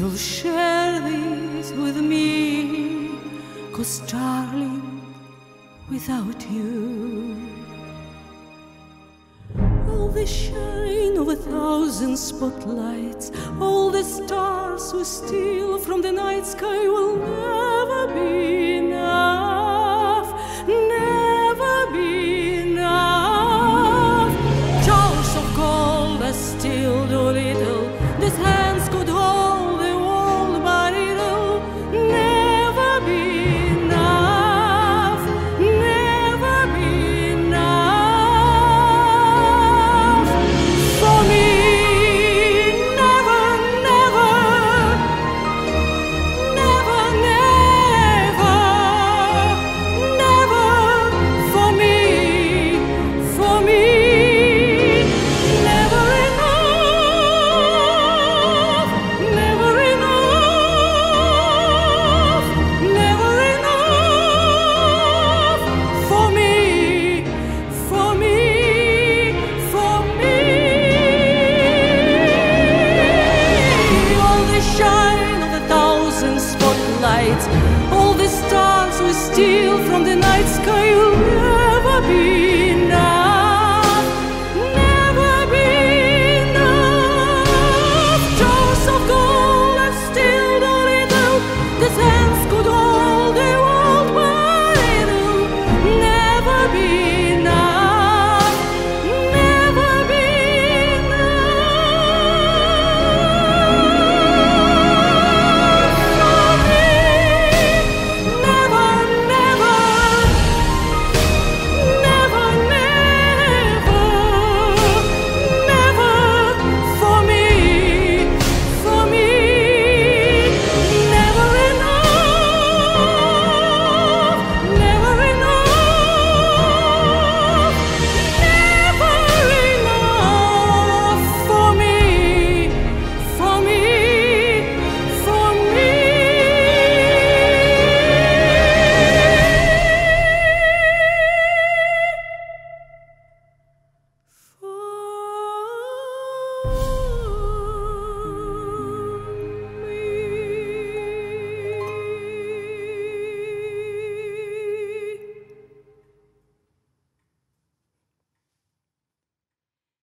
You'll share this with me. Cause, darling, without you, all the shine of a thousand spotlights, all the stars we steal from the night sky will never be all the stars we steal from the night sky will